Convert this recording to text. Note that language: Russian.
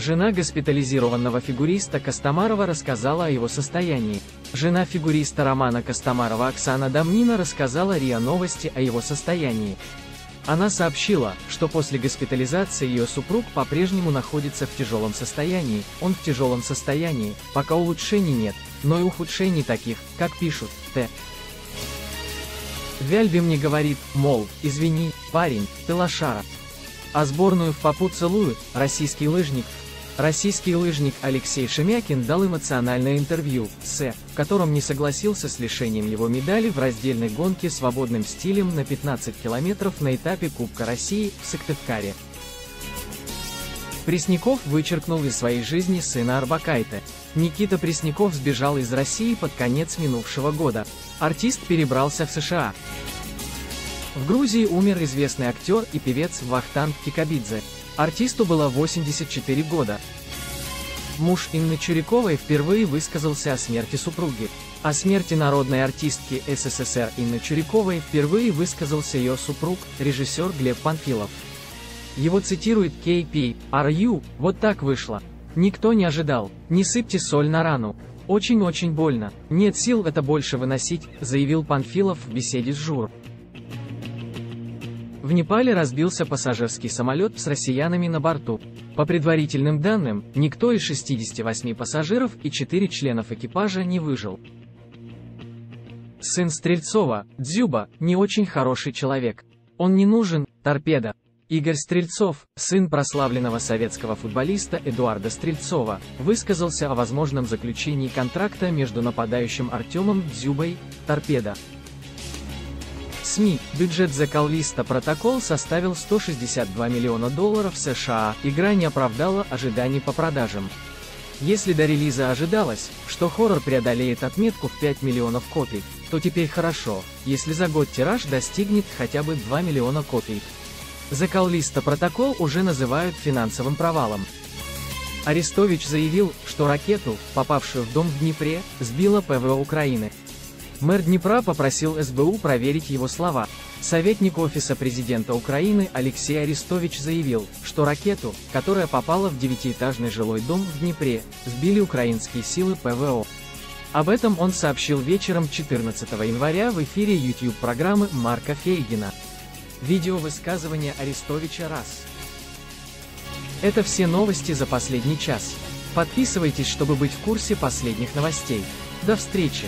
Жена госпитализированного фигуриста Костомарова рассказала о его состоянии. Жена фигуриста Романа Костомарова Оксана Дамнина рассказала РИА Новости о его состоянии. Она сообщила, что после госпитализации ее супруг по-прежнему находится в тяжелом состоянии, он в тяжелом состоянии, пока улучшений нет, но и ухудшений таких, как пишут, Т. Вяльби мне говорит, мол, извини, парень, ты лошара. А сборную в попу целуют, российский лыжник, Российский лыжник Алексей Шемякин дал эмоциональное интервью, с, в котором не согласился с лишением его медали в раздельной гонке свободным стилем на 15 километров на этапе Кубка России в Сыктывкаре. Пресняков вычеркнул из своей жизни сына Арбакайте. Никита Пресняков сбежал из России под конец минувшего года. Артист перебрался в США. В Грузии умер известный актер и певец Вахтанг Кикабидзе. Артисту было 84 года. Муж Инны Чуряковой впервые высказался о смерти супруги. О смерти народной артистки СССР Инны Чуряковой впервые высказался ее супруг, режиссер Глеб Панфилов. Его цитирует KP, RU, вот так вышло. Никто не ожидал, не сыпьте соль на рану. Очень-очень больно, нет сил это больше выносить, заявил Панфилов в беседе с Жур. В Непале разбился пассажирский самолет с россиянами на борту. По предварительным данным, никто из 68 пассажиров и 4 членов экипажа не выжил. Сын Стрельцова, Дзюба, не очень хороший человек. Он не нужен, торпеда. Игорь Стрельцов, сын прославленного советского футболиста Эдуарда Стрельцова, высказался о возможном заключении контракта между нападающим Артемом Дзюбой, торпеда, СМИ, бюджет The Callisto Protocol составил 162 миллиона долларов США, игра не оправдала ожиданий по продажам. Если до релиза ожидалось, что хоррор преодолеет отметку в 5 миллионов копий, то теперь хорошо, если за год тираж достигнет хотя бы 2 миллиона копий. Callisto Protocol уже называют финансовым провалом. Арестович заявил, что ракету, попавшую в дом в Днепре, сбила ПВО Украины. Мэр Днепра попросил СБУ проверить его слова. Советник Офиса президента Украины Алексей Арестович заявил, что ракету, которая попала в девятиэтажный жилой дом в Днепре, сбили украинские силы ПВО. Об этом он сообщил вечером 14 января в эфире YouTube-программы Марка Фейгина. Видео высказывания Арестовича раз. Это все новости за последний час. Подписывайтесь, чтобы быть в курсе последних новостей. До встречи!